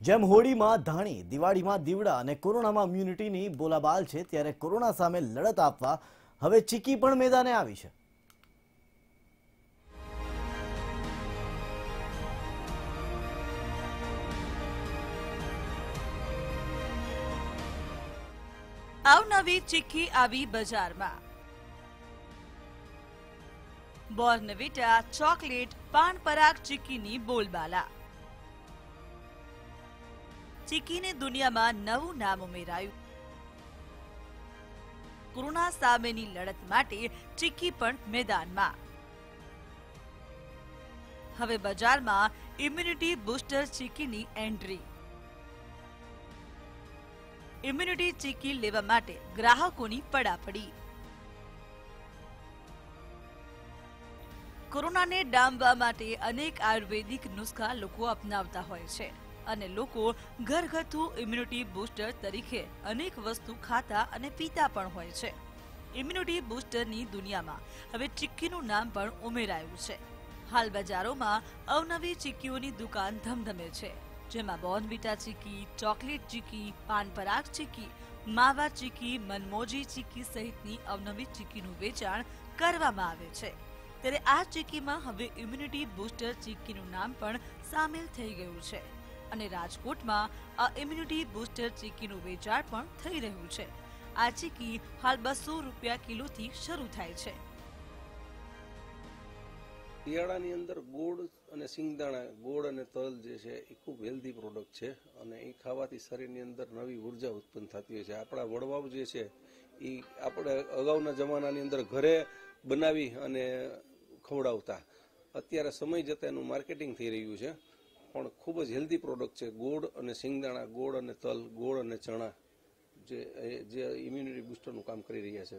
જેમ હોળીમાં ધાણી, દિવાળીમાં દીવડા અને કોરોનામાં ઇમ્યુનિટીની બોલાબાલ છે, ત્યારે કોરોના સામે લડત આપવા હવે ચીકી પણ મેદાને આવી છે. આવનવી ચીકી આવી બજારમાં. બોર્નવિટા ચોકલેટ પાન પરાગ ચીકીની બોલબાલા. ચીક્કીને દુનિયામાં નવું નામ ઉમેરાયું. કોરોના સામેની લડત માટે ચીકી પણ મેદાનમાં. હવે બજારમાં ઇમ્યુનિટી બૂસ્ટર ચીકીની એન્ટ્રી ઇમ્યુનિટી ચીકી લેવા માટે ગ્રાહકોની પડાપડી. કોરોનાને ડામવા માટે અનેક આયુર્વેદિક નુસ્ખા લોકો અપનાવતા હોય છે. અને લોકો ઘરગથ્થુ ઇમ્યુનિટી બૂસ્ટર તરીકે અનેક વસ્તુ ખાતા અને પીતા પણ હોય છે. ઇમ્યુનિટી બૂસ્ટરની દુનિયામાં હવે ચીક્કીનું નામ પણ ઉમેરાયું છે. હાલ બજારોમાં અવનવી ચીક્કીઓની દુકાન ધમધમે છે, જેમાં બોર્નવિટા ચીકી ચોકલેટ ચીકી પાન પરાગ ચીકી માવા ચીકી મનમોજી ચીકી સહિતની અવનવી ચીકીનું વેચાણ કરવામાં આવે છે. ત્યારે આ ચીકીમાં હવે ઇમ્યુનિટી બૂસ્ટર ચીકીનું નામ પણ સામેલ થઈ ગયું છે. અને રાજકોટમાં આ ઇમ્યુનિટી બૂસ્ટર ચીકીનું વેચાણ પણ થઈ રહ્યું છે. આ ચીકી હાલ બસો રૂપિયા કિલોથી શરૂ થાય છે. શિયાળાની અંદર ગોળ અને સિંગદાણા ગોળ અને તલ જે છે એ ખૂબ હેલ્ધી પ્રોડક્ટ છે અને એ ખાવાથી શરીરની અંદર નવી ઊર્જા ઉત્પન્ન થતી હોય છે. આપણા વડવાઓ જે છે એ આપણે અગાઉના જમાનાની અંદર ઘરે બનાવી અને ખવડાવતા. અત્યારે સમય જતાં એનું માર્કેટિંગ થઈ રહ્યું છે. પણ ખૂબ જ હેલ્ધી પ્રોડક્ટ છે. ગોળ અને સિંગદાણા ગોળ અને તલ ગોળ અને ચણા જે જે ઇમ્યુનિટી બુસ્ટરનું કામ કરી રહ્યા છે.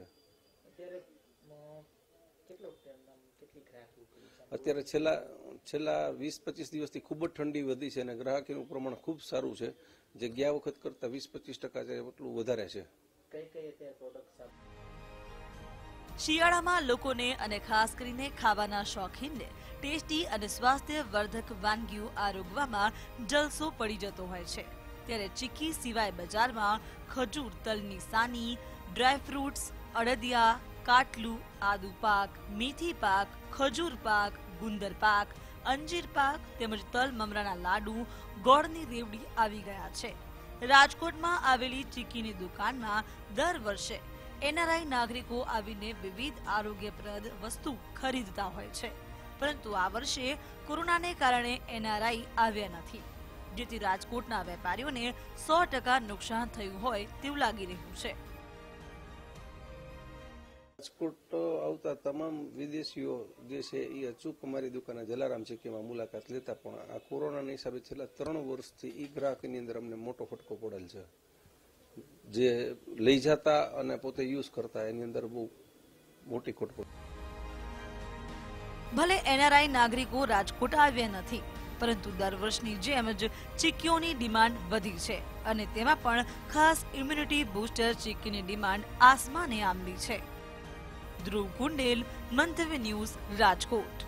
અત્યારે છેલ્લા છેલ્લા વીસ પચીસ દિવસથી ખૂબ જ ઠંડી વધી છે અને ગ્રાહકીનું પ્રમાણ ખૂબ સારું છે. જે ગયા વખત કરતાં વીસ પચીસ ટકા છે એટલું વધારે છે. કઈ કઈ પ્રોડક્ટ શિયાળામાં લોકોને અને ખાસ કરીને ખાવાના શોખીનને ટેસ્ટી અને સ્વાસ્થ્ય વર્ધક વાનગીઓ આરોગવામાં જલસો પડી જતો હોય છે. ત્યારે ચીકી સિવાય બજારમાં ખજૂર, તલની સાની ડ્રાયફ્રૂટ્સ અડદિયા, કાટલું, આદુ પાક, મેથી પાક, ખજૂર પાક, ગુંદર પાક, અંજીર પાક તેમજ તલ મમરાના લાડુ ગોળની રેવડી આવી ગયા છે. રાજકોટમાં આવેલી ચીકીની દુકાનમાં દર વર્ષે એનઆરઆઈ નાગરિકો આવીને વિવિધ આરોગ્યપ્રદ વસ્તુ ખરીદતા હોય છે. પરંતુ આ વર્ષે કોરોનાને કારણે એનઆરઆઈ આવ્યા નથી. જેથી રાજકોટના વેપારીઓને સો ટકા નુકસાન થયું હોય તેવું લાગી રહ્યું છે. રાજકોટ આવતા તમામ વિદેશીઓ જે છે એ અચૂક અમારી દુકાને જલારામ ચીકીમાં મુલાકાત લેતા પણ આ કોરોનાના હિસાબે છેલ્લા ત્રણ વર્ષથી એ ગ્રાહકની અંદર અમને મોટો ફટકો પડેલ છે. જે લઈ જતા અને પોતે યુઝ કરતા, એની અંદર બહુ મોટી ખોટખોટ. ભલે એનઆરઆઈ નાગરિકો રાજકોટ આવ્યા નથી, પરંતુ દર વર્ષની જેમ જ ચીક્કીઓની ડિમાન્ડ વધી છે અને તેમાં પણ ખાસ ઇમ્યુનિટી બૂસ્ટર ચીકીની ડિમાન્ડ આસમાને આંબી છે. ધ્રુવ કુંડેલ મંતવ્ય ન્યૂઝ રાજકોટ.